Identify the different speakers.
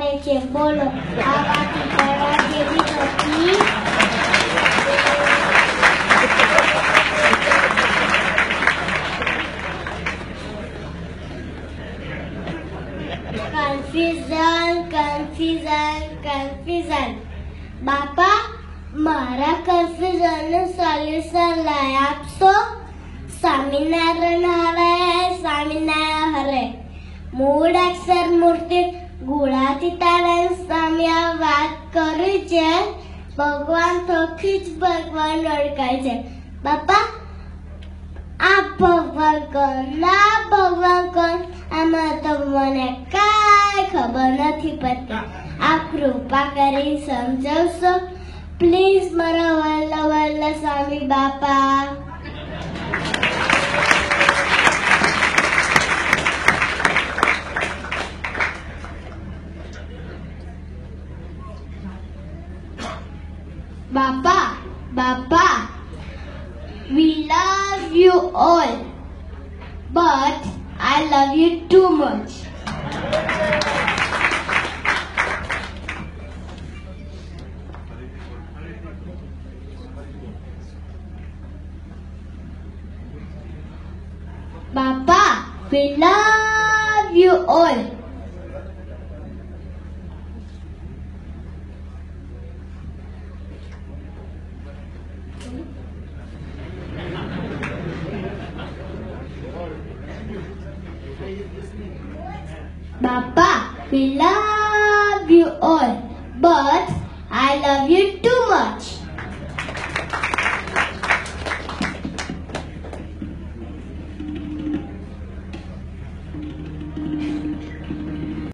Speaker 1: પાડે છે બોલો આવાથી કરવા જેવી નથી કન્ફ્યુઝન કન્ફ્યુઝન કન્ફ્યુઝન બાપા મારા કન્ફ્યુઝનનું સોલ્યુશન લઈ આપશો સ્વામિનારાયણ હરે સ્વામિનારાયણ હરે મૂળ અક્ષર મૂર્તિ કરી છે? ભગવાન થકી જ ભગવાન ઓળખાય છે. બાપા, આ ભગવાન કોણ ના ભગવાન કોણ આમાં તો મને કાંઈ ખબર નથી પડતી. આ કૃપા કરી સમજાવશો? પ્લીઝ મારા વલ્લા વલ્લા સ્વામી બાપા. Baba, Baba, we love you all, but I love you too much. Baba, we love you all. Papa, we love you all, but I love you too much.